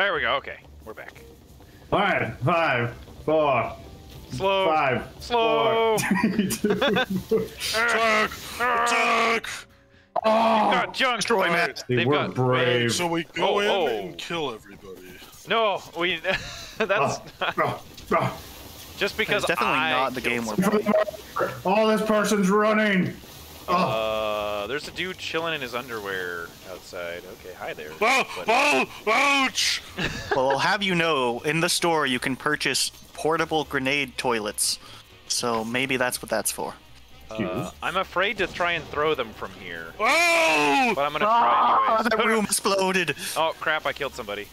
There we go. Okay, we're back. Five, five, four, Slow. five, Slow. four, three, two, Attack! Attack! oh, Got junk. Destroy Oh, Matt. they they've were got brave. So we go Oh, in oh. and kill everybody. No, we. that's Oh, oh, oh. just because It's definitely I not the game we're playing. Oh, this person's running. Oh, Uh, there's a dude chilling in his underwear outside. Okay, hi there. Oh, buddy. oh, ouch! Well, I'll have you know, in the store you can purchase portable grenade toilets. So maybe that's what that's for. Uh, I'm afraid to try and throw them from here, Oh! but I'm gonna Ah, try that room exploded. Oh crap! I killed somebody.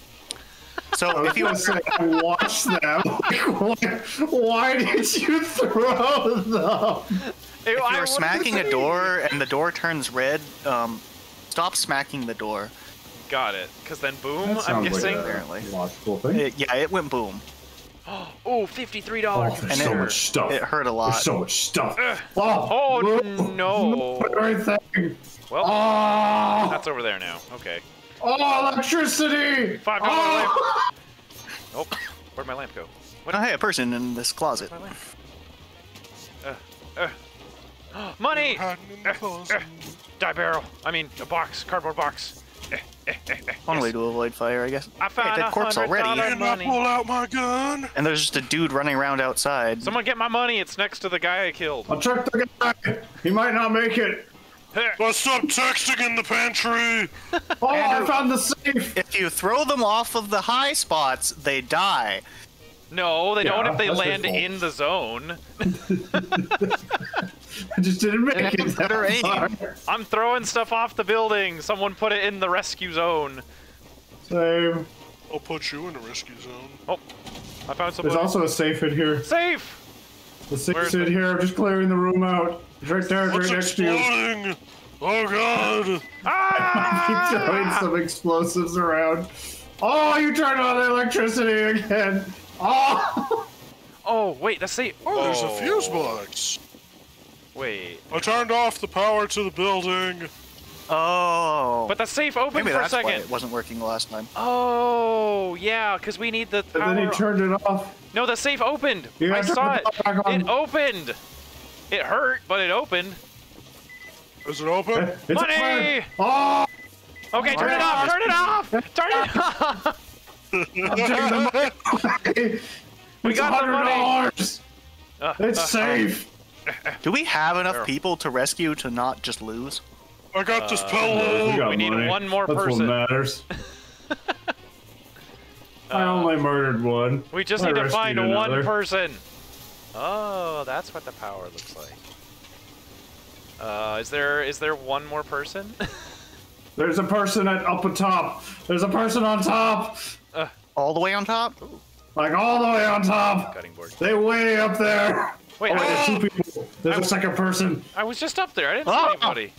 So if you gonna say, I watched them. Like, why, why did you throw them? Ew, if you're smacking a door and the door turns red, um, stop smacking the door. Got it. Cause then boom. That I'm sounds guessing. like Apparently. logical thing. It, yeah, it went boom. Oh, fifty-three Oh, dollars. there's and so it- much stuff. It hurt a lot. There's so much stuff. Ugh. Oh, Oh, no. Everything. Well, Oh, that's over there now. Okay. oh, electricity. Five dollar Oh. Oh, where'd my lamp go? What? Oh, hey, a person in this closet. Uh, uh. Money! Hiding in the eh, eh, closet. Eh. Die barrel. I mean, a box, cardboard box. One way to avoid fire, I guess. I found hey, a dead corpse hundred already. dollar- And I pull out my gun. And there's just a dude running around outside. Someone get my money. It's next to the guy I killed. I'll check the guy. He might not make it. Let's stop texting in the pantry. Oh, I found the safe. If you throw them off of the high spots, they die. No, they don't if they land in the zone. I just didn't make it. that far. I'm throwing stuff off the building. Someone put it in the rescue zone. Same. I'll put you in the rescue zone. Oh, I found some. There's also a safe in here. Safe! The Where's safe's in the- here. I'm just clearing the room out. It's right there, What's right next to you. Oh god! Ah! Keep throwing some explosives around. Oh, you turned on the electricity again. Oh, Oh, wait, the safe. Oh, there's Oh, a fuse box. Wait. I turned off the power to the building. Oh. But the safe opened maybe for a that's why second. it wasn't working last time. Oh, yeah, because we need the and then he turned it off. No, the safe opened. You I saw it. power back on. It opened. It hurt, but it opened. Is it open? It's Money! open. Oh, Okay, turn it off. Turn it off. Turn it off. I'm taking the money. We it's got the money. Uh, It's uh, safe. Do we have enough people to rescue to not just lose? I got this Uh, pillow. got we need one more That's person. what matters. I only murdered one. We just I need to find another. one person. Oh, that's what the power looks like. Uh, is there is there one more person? There's a person at up atop. There's a person on top. All the way on top? Like all the way on top. Cutting board. They way up there. Wait, Oh, wait, there's two people. There's a second person. I was just up there. I didn't see Oh. anybody.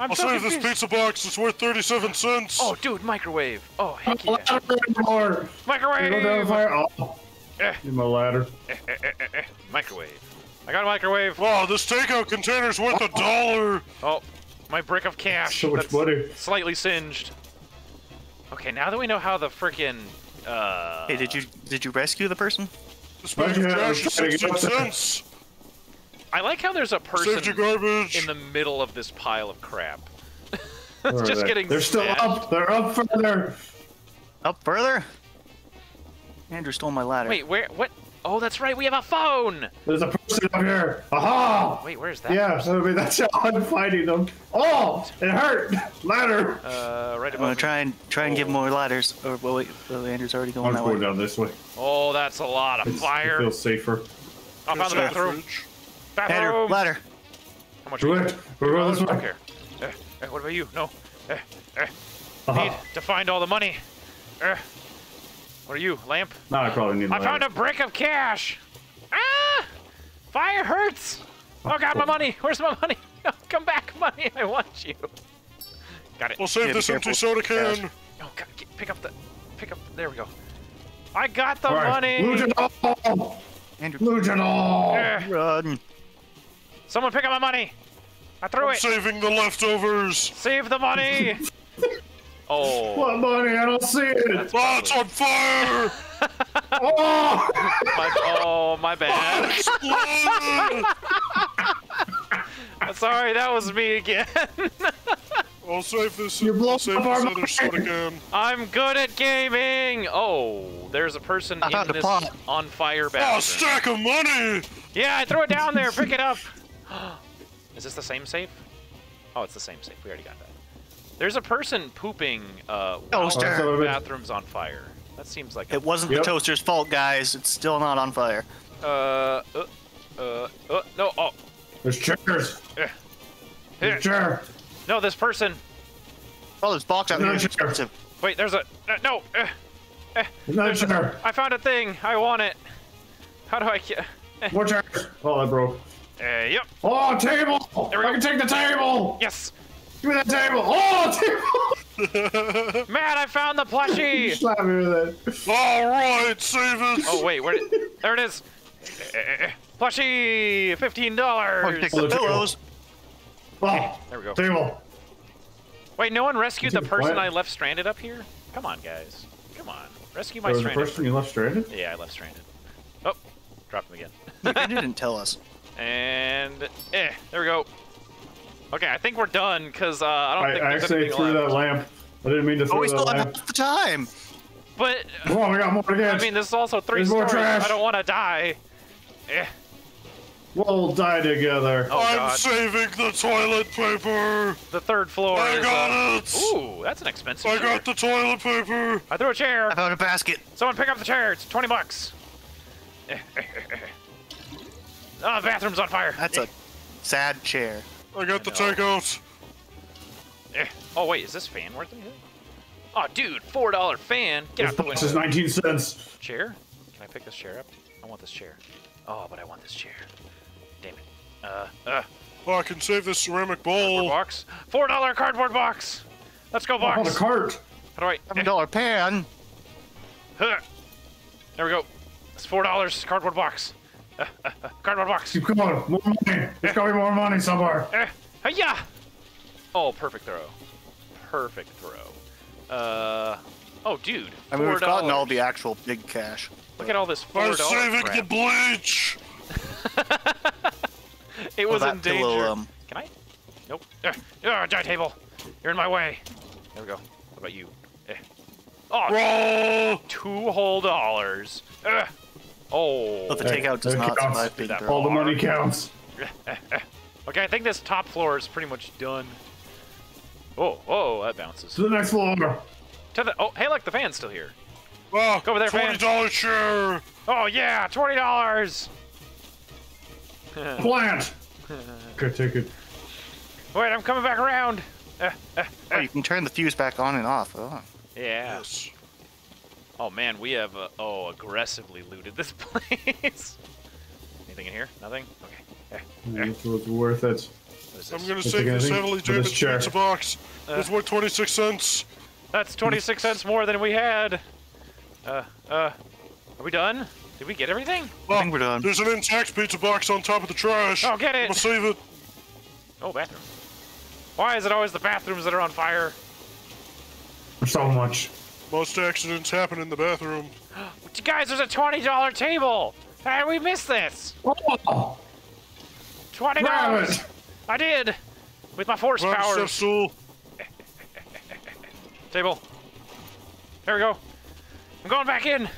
I'm I'll so save this pizza box. It's worth 37 cents. Oh, dude, microwave. Oh, heck yeah. Ladder anymore. You go down the Microwave. fire. Oh, Eh, need my ladder. eh, eh, eh, eh, eh. Microwave. I got a microwave. Wow, this takeout container's worth a dollar. Oh, my brick of cash. So much that's money. Slightly singed. Okay, now that we know how the freaking. uh. Hey, did you did you rescue the person? This bag of Okay, I was cash is trying to 16 there. cents. I like how there's a person in the middle of this pile of crap. Where are just they? getting They're still smashed. up. They're up further. Up further? Andrew stole my ladder. Wait, where? What? Oh, that's right. We have a phone. There's a person up here. Aha! Wait, where's that? Yeah, so I mean that's how I'm fighting them. Oh, it hurt. Ladder. Uh, right I'm gonna try and try and give Oh. more ladders. Or well, wait, well, Andrew's already going I'm that going way. down this way. Oh, that's a lot of It's, it fire. feels safer. I found the bathroom. Fridge. Andrew, Bathroom. ladder. How much? Do are you- it. We're going this I don't way. care. Eh, eh, what about you? No. Eh, eh. Aha. Need to find all the money. Eh. What are you, lamp? No, I probably need. I ladder. found a brick of cash. Ah! Fire hurts. Oh God, my money. Where's my money? Come back, money. I want you. Got it. We'll save Yeah, this empty soda can. Cash. Oh God, get, pick up the, pick up. There we go. I got the All right. money. Loot it all. Andrew, Loot it all. Eh, run. Someone pick up my money. I threw I'm it. saving the leftovers. Save the money. Oh, What money? I don't see it. Oh, it's on fire! Oh! my, oh, my bad. Exploded! Sorry, that was me again. I'll save this. You blow I'll save up our this other shot mind. again. I'm good at gaming. Oh, there's a person I in this pot. on fire Oh, stack of money! Yeah, I threw it down there. Pick it up. Is this the same safe? Oh, it's the same safe. We already got that. There's a person pooping uh, while Toaster. Oh, the bathroom's on fire. That seems like a, It wasn't Yep. the toaster's fault, guys. It's still not on fire. uh, uh, uh, uh, no, oh, There's chairs. eh. There's a chair. no, this person. Oh, this box out No, here is sure. Wait, there's a uh, no. Uh, Another chair. I found a thing. I want it. How do I get? Uh, More chairs. Oh, that broke. Yep. Oh, table. There we I go. can take the table. Yes. Give me that table. Oh, table. Man, I found the plushie. Slap me with it. All right, save it. Oh wait, where? Did, there it is. Eh, Plushie, fifteen Oh, dollars. you take Oh, the the pillows. Oh, There we go. table. Wait, no one rescued the person what? I left stranded up here? Come on, guys. Come on. Rescue my There was a stranded. person you left stranded? Yeah, I left stranded. Oh, dropped him again. You didn't tell us. And eh, there we go. Okay, I think we're done because uh, I don't I, think I there's actually anything threw left. that lamp. I didn't mean to Oh, throw we that still have lamp. half the time. But Come on, we got more to get. I mean, this is also three There's more stories. trash. I don't want to die. Eh. we'll die together. Oh I'm god, saving the toilet paper. the third floor I is. got uh, it. Ooh, that's an expensive. I chair. got the toilet paper. I threw a chair. I found a basket. Someone pick up the chair. It's 20 bucks. Oh, the bathroom's on fire. That's a sad chair. I got the I know. takeout. Eh. Oh, wait, is this fan worth anything? Oh, dude, $4 fan. Get This out the box is 19 cents. Chair? Can I pick this chair up? I want this chair. Oh, but I want this chair. Damn it. Uh, uh, Oh, I can save this ceramic cardboard bowl. box. $4 cardboard box. Let's go, Oh, the box. cart. How do I? Seven dollar pan. Huh. There we go. It's $4 cardboard box. Uh, uh, uh, cardboard box. Keep going. More money. There's gotta be more money somewhere. Uh, yeah. Oh, perfect throw. Perfect throw. Uh. Oh, dude. I mean, we've gotten all the actual big cash. Look at all this four I'm dollars. saving the bleach. It Oh, was that in danger. pillow, um, Can I? Nope. Uh, uh, die table. You're in my way. There we go. What about you? Eh. Oh, Roll. two whole dollars. Uh. Oh. But the takeout does not counts. survive big That. All the money counts. Okay, I think this top floor is pretty much done. Oh, oh, that bounces. To the next floor. To the. Oh, hey, look, the fan's still here. Oh, Go over there, twenty dollar sure. Oh yeah, twenty dollars. Plant. Okay, take it. Wait, I'm coming back around. Uh, uh, Oh, you can turn the fuse back on and off. Oh. yeah. Yes. Oh man, we have uh, oh aggressively looted this place. Anything in here? Nothing. Okay. This was worth it. I'm gonna save this heavily for damaged chair. pizza box. Uh. It's worth 26 cents. That's twenty-six cents more than we had. Uh, uh, are we done? Did we get everything? I think we're done. There's an intact pizza box on top of the trash. Oh, get it. I'm gonna save it. Oh, bathroom. Why is it always the bathrooms that are on fire? So much. Most accidents happen in the bathroom. Guys, there's a twenty-dollar table. How did we missed this? Oh, Twenty grab dollars. it. I did. With my force Grab a step powers. stool. Table. There we go. I'm going back in. Can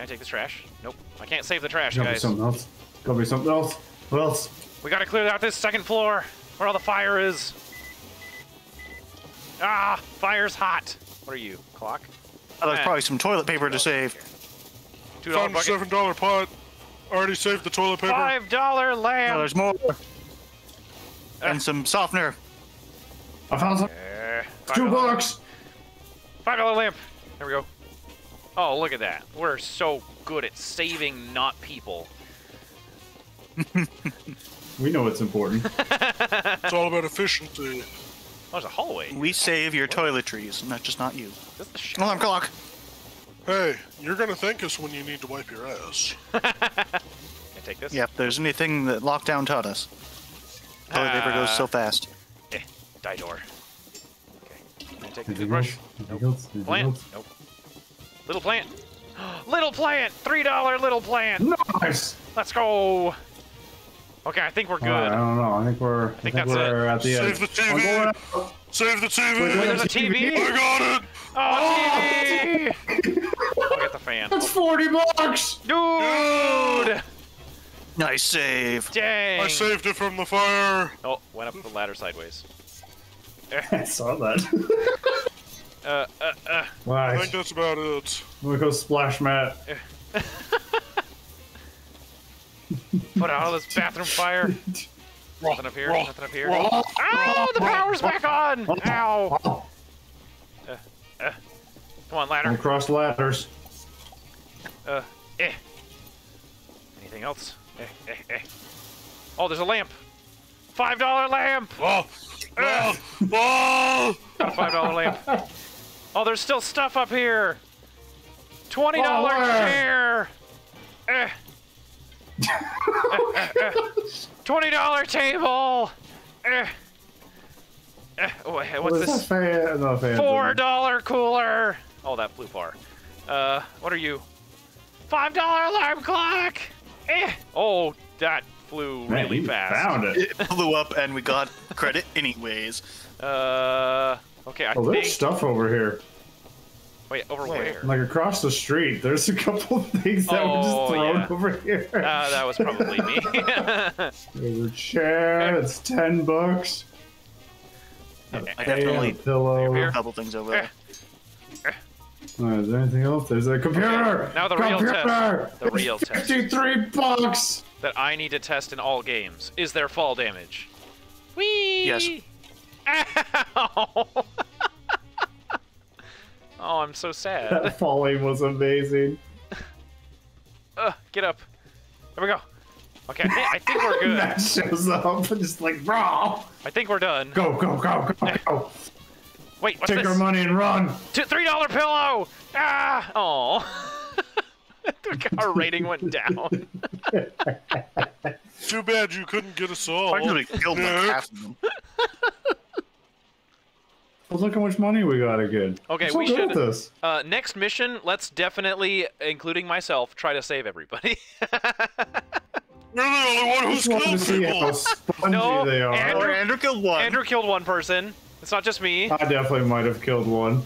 I take this trash? Nope. I can't save the trash, Gotta be something else. Gotta be something else. What else? We gotta clear out this second floor where all the fire is. Ah, fire's hot. What are you, clock? Oh, there's Eh. probably some toilet paper to save. Two dollar bucket. seven dollar pot. Already saved the toilet paper. Five dollar lamp. there's more. And some softener. I found some. Eh, Two bucks. Five dollar lamp. There we go. Oh, look at that. We're so good at saving not people. We know it's important. It's all about efficiency. Oh, there's a hallway. We save your toiletries, not just not you. This is. Alarm clock. Hey, you're gonna thank us when you need to wipe your ass. Can I take this? Yeah, if there's anything that lockdown taught us. Toilet paper goes so Ah. fast. Eh, die door. Okay. Can I take the Anything toothbrush. else? Anything else? Anything Plant. Nope. Little plant. little plant. Three dollar little plant. Nice. Let's go. Okay, I think we're good. Alright, I don't know. I think we're. I think think, that's we're at the end. Save end. the TV. Save the TV. Wait, There's a TV? I got it. Oh, TV! I'll get the fan. That's forty bucks. Dude! Nice save. Dang! I saved it from the fire. Oh, went up the ladder sideways. I saw that. Uh, uh, uh. I think that's about it. Let me go splash mat. Put out all this bathroom fire. Nothing up here. Nothing up here. Roll. Ow! The power's back on! Ow! Oh, Come on, ladder. across ladders. Uh, eh. Anything else? Eh, eh, eh. Oh, there's a lamp. Five dollar lamp. Oh, oh, oh. Got a five dollar lamp. Oh, there's still stuff up here. Twenty dollar chair. Eh. Twenty dollar table. Eh. Eh. Oh, eh, what's What's this? that fan? Four dollar cooler. Oh, that flew far. Uh, what are you? Five dollar alarm clock. Eh. Oh, that flew Man, really fast. Found it. It blew up and we got credit anyways. Uh, okay, I Oh, think. there's stuff over here. Wait, over Where? where? Like across the street, there's a couple of things that were Oh, just thrown yeah. over here. Uh, that was probably me. There's a chair. It's ten bucks. I definitely a pillow. Here. a couple things over there. Uh, is there anything else? There's a computer. now the real test. The It's real test. Fifty-three bucks. that I need to test in all games. Is there fall damage? Whee! Yes. Ow! Oh, I'm so sad. That falling was amazing. Uh, get up. There we go. Okay, I think, we're good. Matt shows up and just like, bro, I think we're done. go, go, go, go, go. Wait, what's Take our money and run. Two, three dollar pillow. Ah! Oh. Our rating went down. Too bad you couldn't get us all. I actually killed like Yeah. half of them. Well, look how much money we got again. Okay, so we good should- at this. Uh, next mission, let's definitely, including myself, try to save everybody. You're the only one who's Just to killed see how people. spongy No, they are. Andrew- Andrew killed one. Andrew killed one person. It's not just me. I definitely might have killed one.